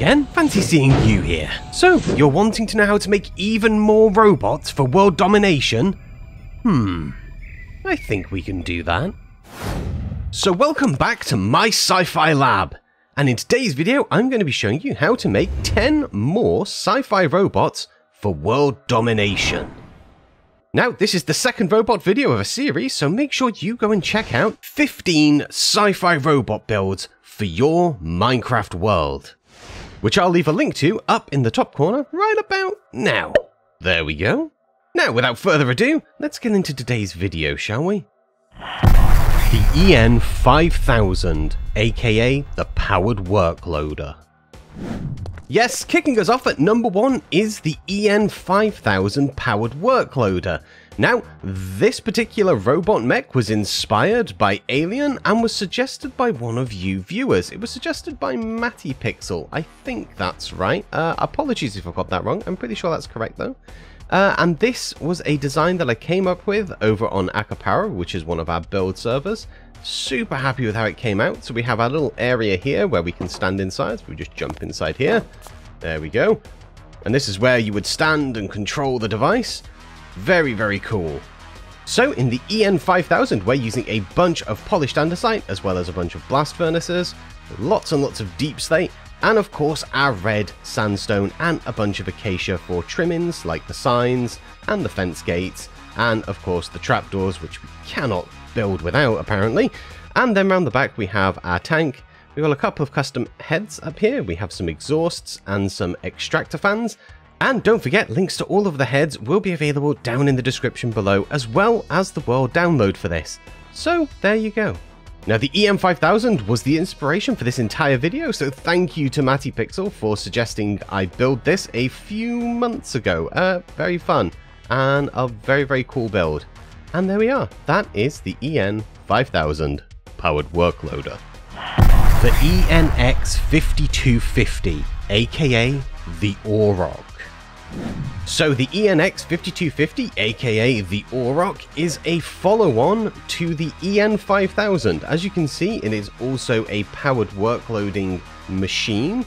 again. Fancy seeing you here. So, you're wanting to know how to make even more robots for world domination? Hmm, I think we can do that. So welcome back to my sci-fi lab. And in today's video, I'm going to be showing you how to make 10 more sci-fi robots for world domination. Now, this is the second robot video of a series, so make sure you go and check out 15 sci-fi robot builds for your Minecraft world, which I'll leave a link to up in the top corner right about now. There we go. Now, without further ado, let's get into today's video, shall we? The EN5000, aka the Powered Workloader. Yes, kicking us off at number one is the EN5000 Powered Workloader. Now, this particular robot mech was inspired by Alien and was suggested by one of you viewers. It was suggested by Matty Pixel. I think that's right. Uh, apologies if I got that wrong. I'm pretty sure that's correct though. Uh, and this was a design that I came up with over on Akapara, which is one of our build servers. Super happy with how it came out. So we have our little area here where we can stand inside. So we just jump inside here. There we go. And this is where you would stand and control the device. Very, very cool. So in the EN5000, we're using a bunch of polished andesite, as well as a bunch of blast furnaces, lots and lots of deep slate, and of course our red sandstone and a bunch of acacia for trimmings like the signs and the fence gates and of course the trapdoors which we cannot build without apparently. And then round the back we have our tank. We've got a couple of custom heads up here. We have some exhausts and some extractor fans and don't forget, links to all of the heads will be available down in the description below, as well as the world download for this. So there you go. Now the EN5000 was the inspiration for this entire video, so thank you to Matty Pixel for suggesting I build this a few months ago. Uh, very fun, and a very, very cool build. And there we are, that is the EN5000 powered workloader. The ENX5250, aka the Auroch. So the ENX 5250, aka the Auroch, is a follow-on to the EN5000. As you can see, it is also a powered workloading machine,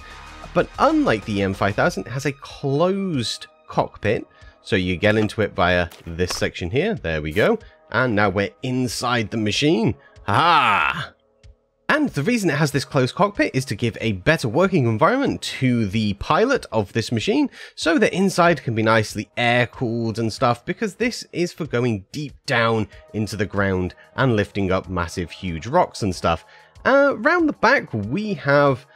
but unlike the EN5000, it has a closed cockpit, so you get into it via this section here, there we go, and now we're inside the machine. Ha! And the reason it has this closed cockpit is to give a better working environment to the pilot of this machine, so that inside can be nicely air-cooled and stuff, because this is for going deep down into the ground and lifting up massive huge rocks and stuff. Uh, around the back we have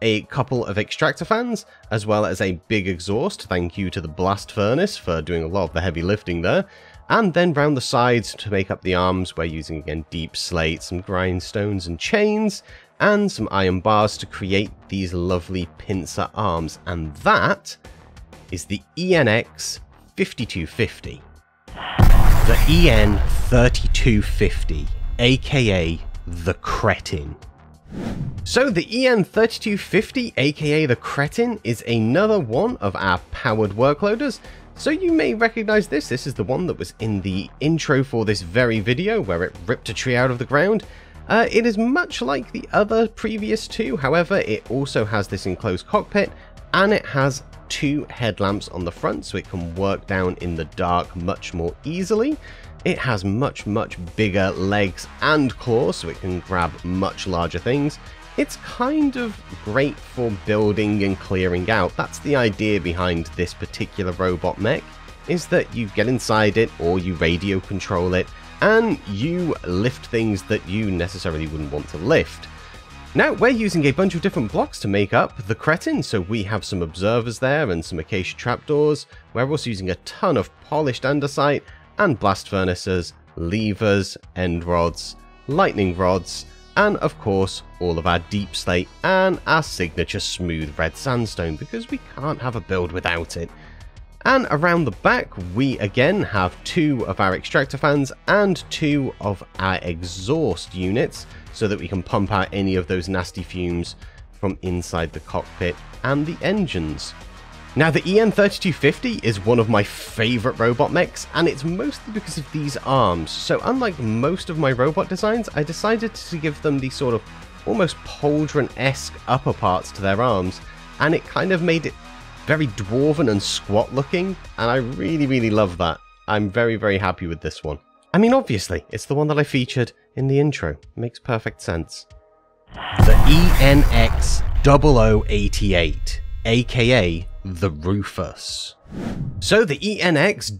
a couple of extractor fans, as well as a big exhaust, thank you to the blast furnace for doing a lot of the heavy lifting there. And then round the sides to make up the arms, we're using again deep slate, some grindstones and chains, and some iron bars to create these lovely pincer arms. And that is the ENX 5250. The EN 3250, aka the Cretin. So the EN3250, aka the Cretin, is another one of our powered workloaders so you may recognize this, this is the one that was in the intro for this very video where it ripped a tree out of the ground. Uh, it is much like the other previous two, however it also has this enclosed cockpit and it has two headlamps on the front so it can work down in the dark much more easily. It has much, much bigger legs and claws so it can grab much larger things. It's kind of great for building and clearing out. That's the idea behind this particular robot mech, is that you get inside it or you radio control it and you lift things that you necessarily wouldn't want to lift. Now, we're using a bunch of different blocks to make up the Cretin, so we have some observers there and some acacia trapdoors. We're also using a ton of polished andesite and blast furnaces, levers, end rods, lightning rods, and of course all of our deep slate and our signature smooth red sandstone because we can't have a build without it. And around the back we again have two of our extractor fans and two of our exhaust units so that we can pump out any of those nasty fumes from inside the cockpit and the engines. Now the EN3250 is one of my favourite robot mechs, and it's mostly because of these arms. So unlike most of my robot designs, I decided to give them the sort of almost pauldron-esque upper parts to their arms, and it kind of made it very dwarven and squat looking, and I really, really love that. I'm very, very happy with this one. I mean, obviously, it's the one that I featured in the intro. It makes perfect sense. The ENX 0088, aka the Rufus. So the ENX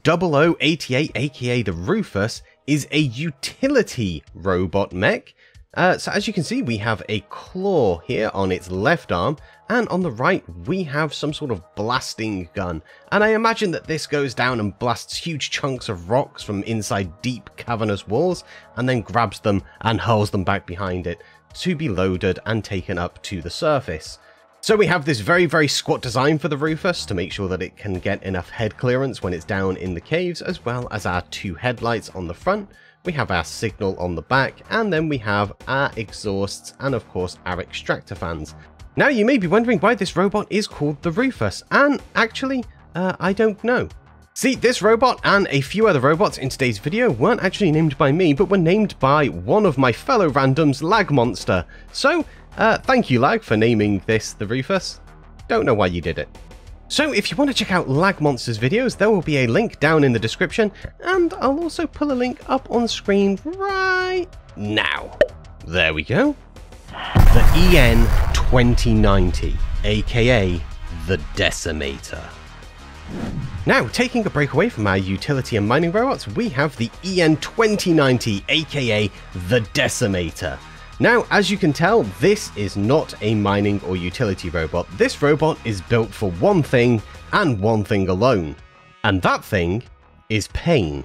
0088, aka the Rufus, is a utility robot mech. Uh, so as you can see, we have a claw here on its left arm, and on the right we have some sort of blasting gun. And I imagine that this goes down and blasts huge chunks of rocks from inside deep cavernous walls, and then grabs them and hurls them back behind it to be loaded and taken up to the surface. So we have this very, very squat design for the Rufus to make sure that it can get enough head clearance when it's down in the caves, as well as our two headlights on the front. We have our signal on the back, and then we have our exhausts and of course our extractor fans. Now you may be wondering why this robot is called the Rufus, and actually, uh, I don't know. See, this robot and a few other robots in today's video weren't actually named by me, but were named by one of my fellow randoms, Lag Monster. So, uh, thank you, Lag, for naming this the Rufus. Don't know why you did it. So if you want to check out Lag Monster's videos, there will be a link down in the description, and I'll also pull a link up on screen right now. There we go. The EN 2090, aka the Decimator. Now, taking a break away from our utility and mining robots, we have the EN 2090, aka the Decimator. Now, as you can tell, this is not a mining or utility robot. This robot is built for one thing and one thing alone. And that thing is pain.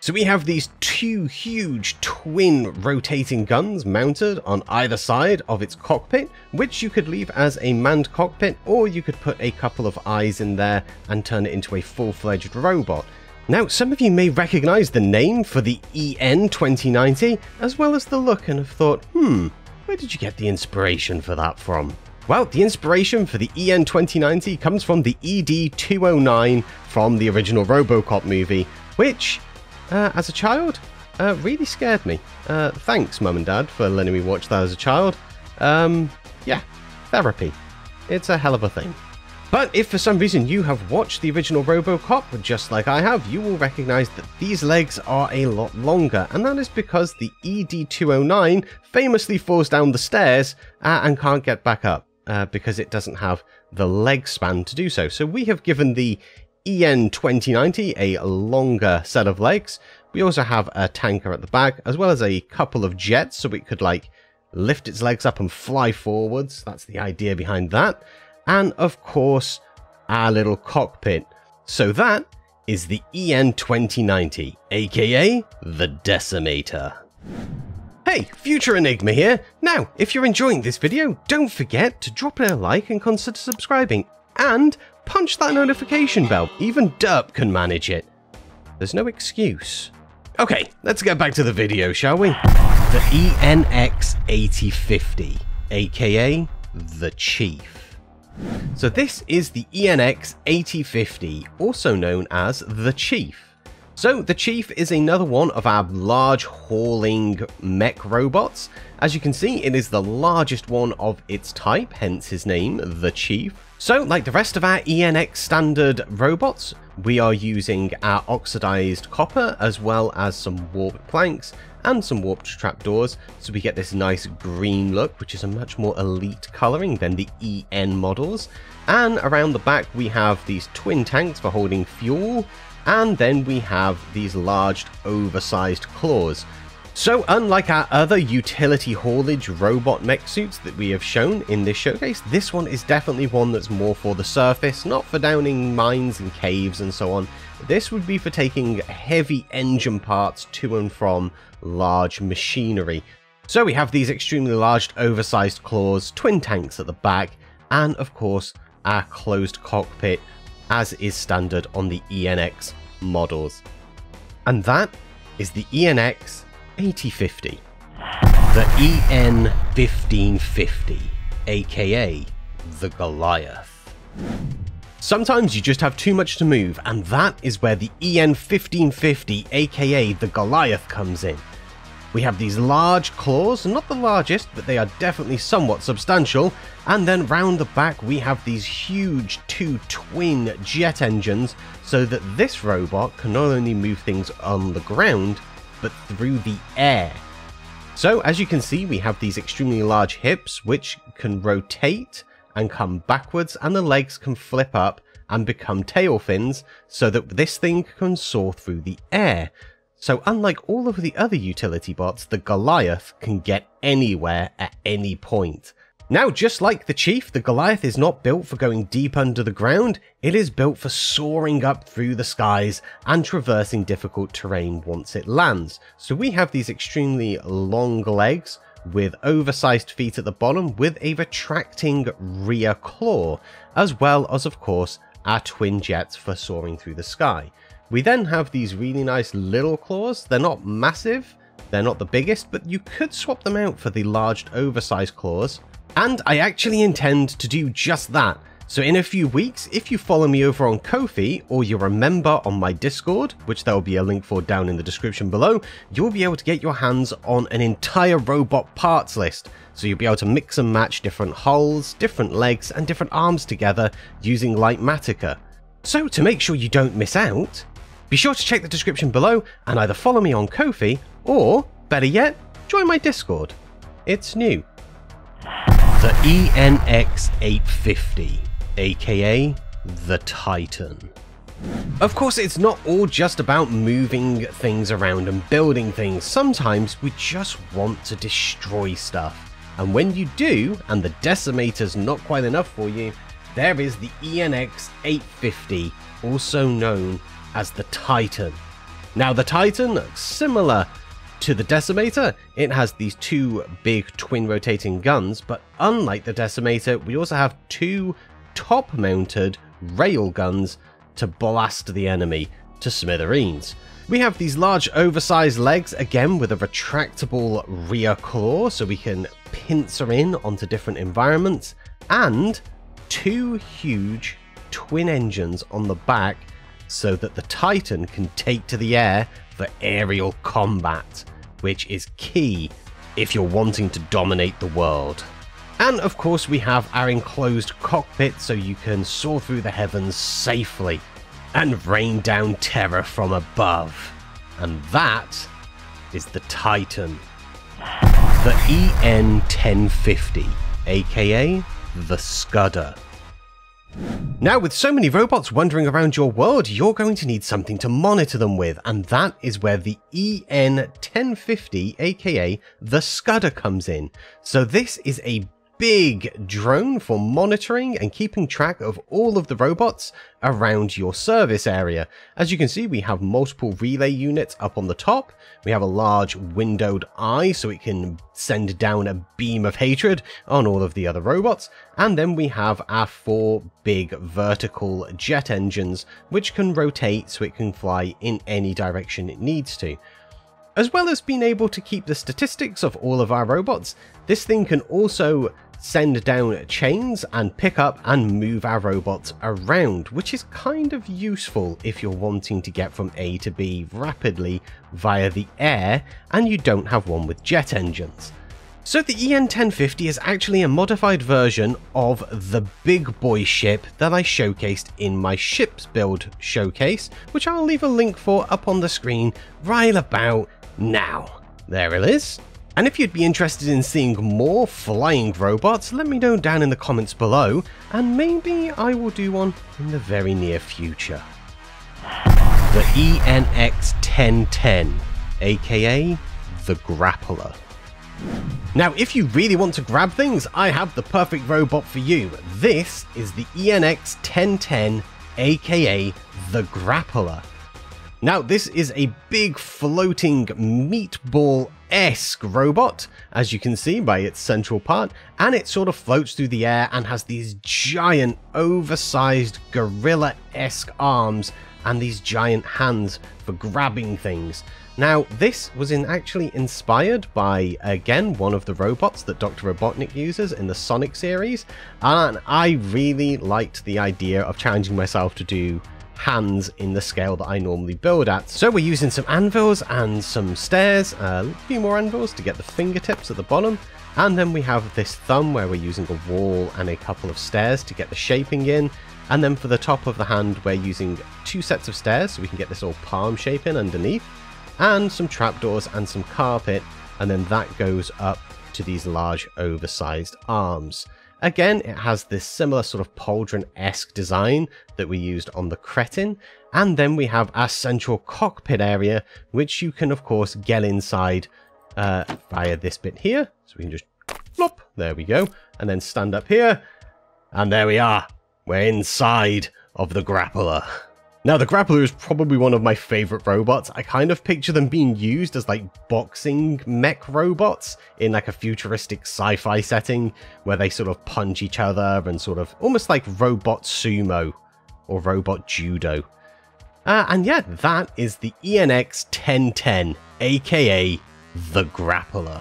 So we have these two huge twin rotating guns mounted on either side of its cockpit, which you could leave as a manned cockpit, or you could put a couple of eyes in there and turn it into a full-fledged robot. Now, some of you may recognize the name for the EN 2090, as well as the look, and have thought, hmm, where did you get the inspiration for that from? Well, the inspiration for the EN 2090 comes from the ED 209 from the original Robocop movie, which, uh, as a child, uh, really scared me. Uh, thanks, Mum and Dad, for letting me watch that as a child. Um, yeah, therapy. It's a hell of a thing. But if for some reason you have watched the original Robocop, just like I have, you will recognize that these legs are a lot longer, and that is because the ED209 famously falls down the stairs uh, and can't get back up, uh, because it doesn't have the leg span to do so. So we have given the EN2090 a longer set of legs. We also have a tanker at the back, as well as a couple of jets, so it could like lift its legs up and fly forwards. That's the idea behind that and of course our little cockpit. So that is the EN 2090, aka the Decimator. Hey, Future Enigma here. Now, if you're enjoying this video, don't forget to drop it a like and consider subscribing. And punch that notification bell, even Derp can manage it. There's no excuse. Okay, let's get back to the video, shall we? The ENX 8050, aka the Chief. So this is the ENX 8050, also known as the Chief. So the Chief is another one of our large hauling mech robots. As you can see, it is the largest one of its type, hence his name, the Chief. So like the rest of our ENX standard robots, we are using our oxidized copper as well as some warped planks and some warped trapdoors, so we get this nice green look, which is a much more elite colouring than the EN models. And around the back we have these twin tanks for holding fuel, and then we have these large oversized claws. So unlike our other utility haulage robot mech suits that we have shown in this showcase, this one is definitely one that's more for the surface, not for downing mines and caves and so on. This would be for taking heavy engine parts to and from large machinery. So we have these extremely large oversized claws, twin tanks at the back, and of course our closed cockpit as is standard on the ENX models. And that is the ENX 8050. The EN 1550, aka the Goliath. Sometimes you just have too much to move, and that is where the EN 1550, aka the Goliath, comes in. We have these large claws, not the largest, but they are definitely somewhat substantial. And then round the back, we have these huge two twin jet engines, so that this robot can not only move things on the ground, but through the air. So as you can see, we have these extremely large hips, which can rotate and come backwards, and the legs can flip up and become tail fins, so that this thing can soar through the air. So unlike all of the other utility bots, the Goliath can get anywhere at any point. Now, just like the Chief, the Goliath is not built for going deep under the ground, it is built for soaring up through the skies and traversing difficult terrain once it lands. So we have these extremely long legs with oversized feet at the bottom with a retracting rear claw, as well as of course our twin jets for soaring through the sky. We then have these really nice little claws. They're not massive, they're not the biggest, but you could swap them out for the large oversized claws. And I actually intend to do just that. So in a few weeks, if you follow me over on Ko-fi or you're a member on my Discord, which there will be a link for down in the description below, you'll be able to get your hands on an entire robot parts list. So you'll be able to mix and match different hulls, different legs, and different arms together using Litematica. So to make sure you don't miss out, be sure to check the description below and either follow me on Ko-fi or, better yet, join my Discord. It's new. The ENX850, aka the Titan. Of course, it's not all just about moving things around and building things. Sometimes we just want to destroy stuff. And when you do, and the Decimator's not quite enough for you, there is the ENX 850, also known as the Titan. Now, the Titan, similar to the Decimator, it has these two big twin rotating guns, but unlike the Decimator, we also have two top mounted rail guns to blast the enemy to smithereens. We have these large oversized legs, again with a retractable rear claw so we can pincer in onto different environments, and two huge twin engines on the back so that the Titan can take to the air for aerial combat, which is key if you're wanting to dominate the world. And of course we have our enclosed cockpit so you can soar through the heavens safely and rain down terror from above. And that is the Titan. The EN1050, aka the Scudder. Now, with so many robots wandering around your world, you're going to need something to monitor them with, and that is where the EN1050, aka the Scudder, comes in. So this is a big drone for monitoring and keeping track of all of the robots around your service area. As you can see, we have multiple relay units up on the top. We have a large windowed eye so it can send down a beam of hatred on all of the other robots. And then we have our four big vertical jet engines, which can rotate so it can fly in any direction it needs to. As well as being able to keep the statistics of all of our robots, this thing can also send down chains and pick up and move our robots around, which is kind of useful if you're wanting to get from A to B rapidly via the air and you don't have one with jet engines. So the EN1050 is actually a modified version of the big boy ship that I showcased in my ships build showcase, which I'll leave a link for up on the screen right about now. There it is. And if you'd be interested in seeing more flying robots, let me know down in the comments below, and maybe I will do one in the very near future. The ENX 1010, aka the Grappler. Now, if you really want to grab things, I have the perfect robot for you. This is the ENX 1010, aka the Grappler. Now, this is a big floating meatball esque robot, as you can see by its central part, and it sort of floats through the air and has these giant, oversized, gorilla esque arms and these giant hands for grabbing things. Now, this was in actually inspired by, again, one of the robots that Dr. Robotnik uses in the Sonic series, and I really liked the idea of challenging myself to do hands in the scale that I normally build at. So we're using some anvils and some stairs, a few more anvils to get the fingertips at the bottom, and then we have this thumb where we're using a wall and a couple of stairs to get the shaping in, and then for the top of the hand we're using two sets of stairs so we can get this all palm shape in underneath, and some trapdoors and some carpet, and then that goes up to these large oversized arms. Again, it has this similar sort of pauldron-esque design that we used on the Cretin, and then we have our central cockpit area, which you can of course get inside uh, via this bit here. So we can just flop, there we go, and then stand up here, and there we are. We're inside of the grappler. Now, the Grappler is probably one of my favorite robots. I kind of picture them being used as like boxing mech robots in like a futuristic sci-fi setting where they sort of punch each other and sort of almost like robot sumo or robot judo. Uh, and yeah, that is the ENX 1010, aka the Grappler.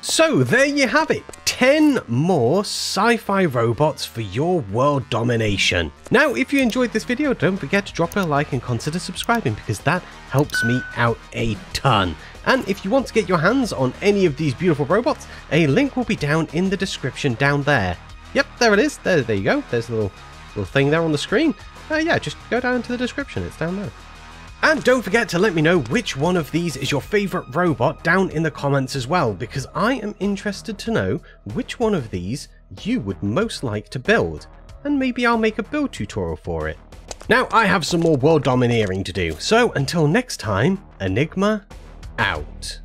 So there you have it, 10 more sci-fi robots for your world domination. Now if you enjoyed this video don't forget to drop a like and consider subscribing because that helps me out a ton. And if you want to get your hands on any of these beautiful robots, a link will be down in the description down there. Yep, there it is, there, there you go, there's a little, little thing there on the screen. Uh, yeah, just go down to the description, it's down there. And don't forget to let me know which one of these is your favourite robot down in the comments as well, because I am interested to know which one of these you would most like to build, and maybe I'll make a build tutorial for it. Now I have some more world domineering to do, so until next time, Enigma out.